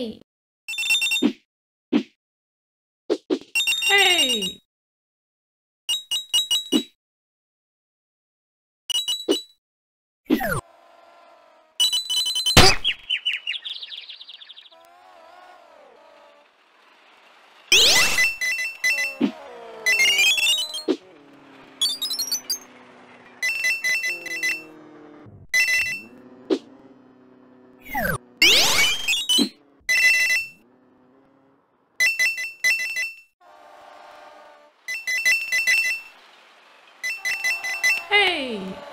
Hey! Yay!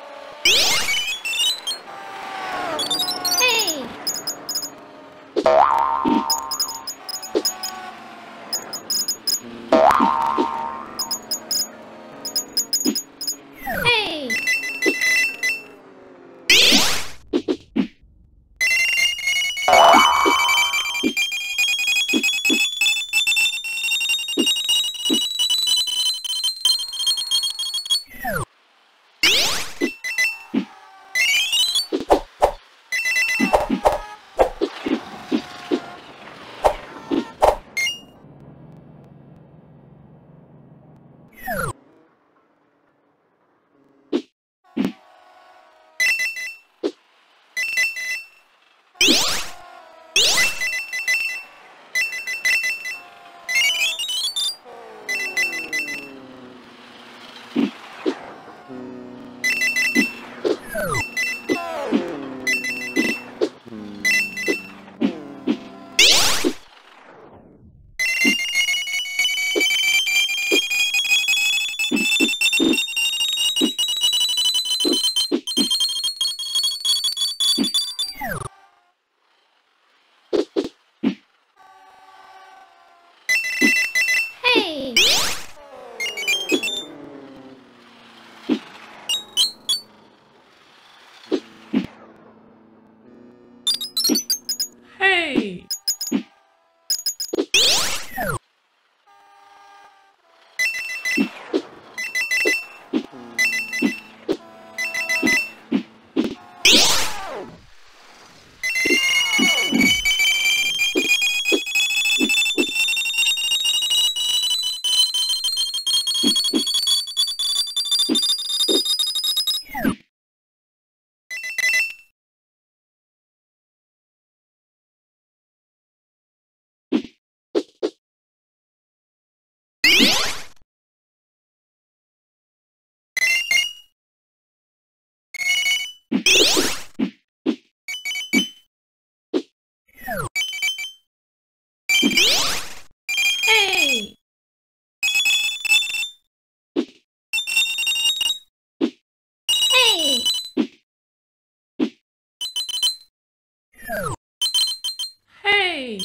Yay! Hey!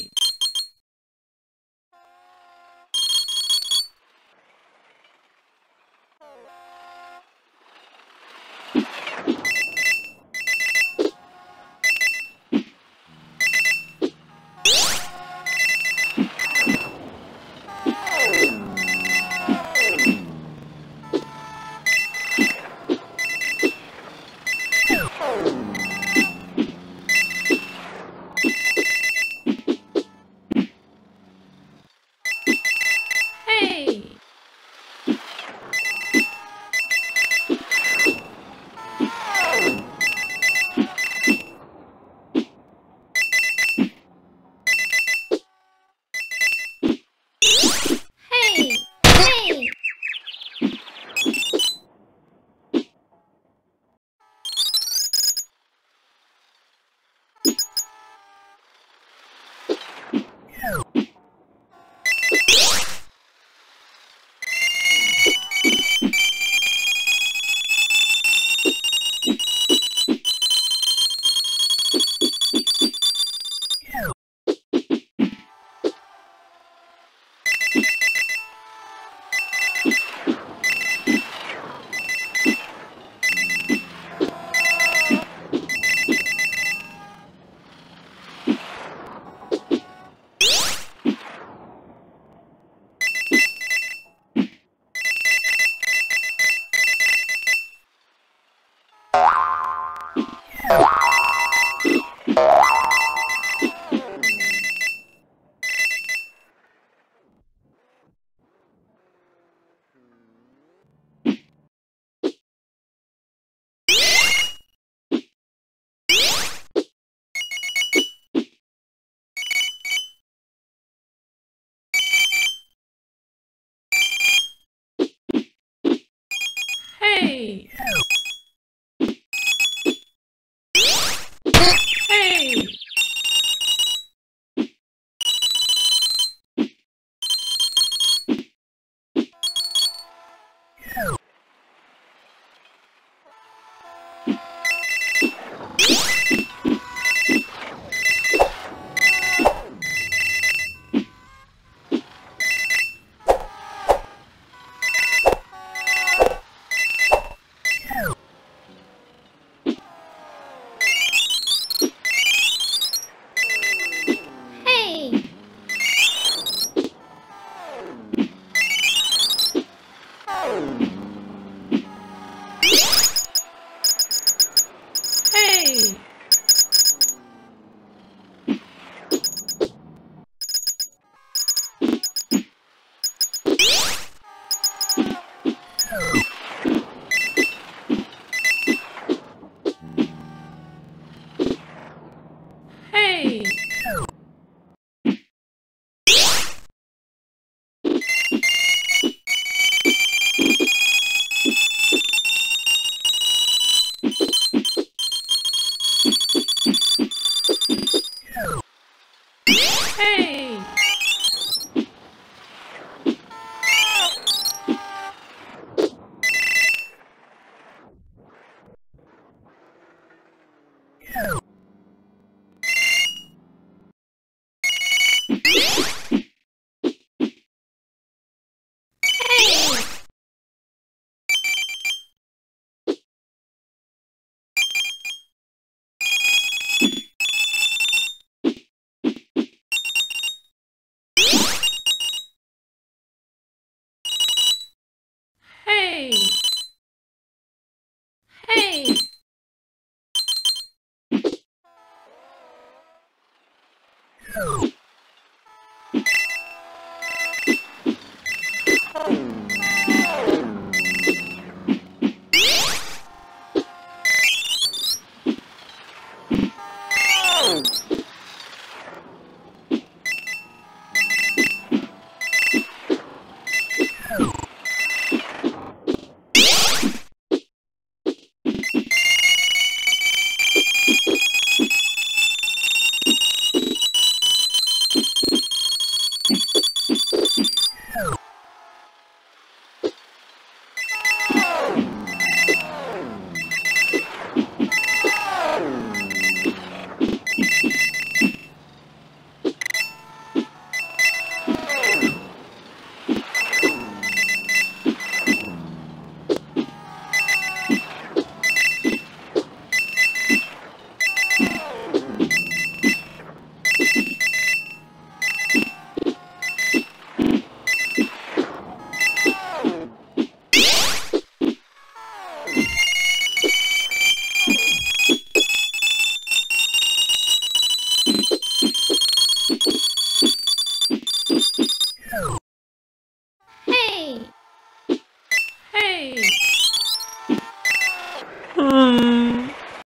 Hey!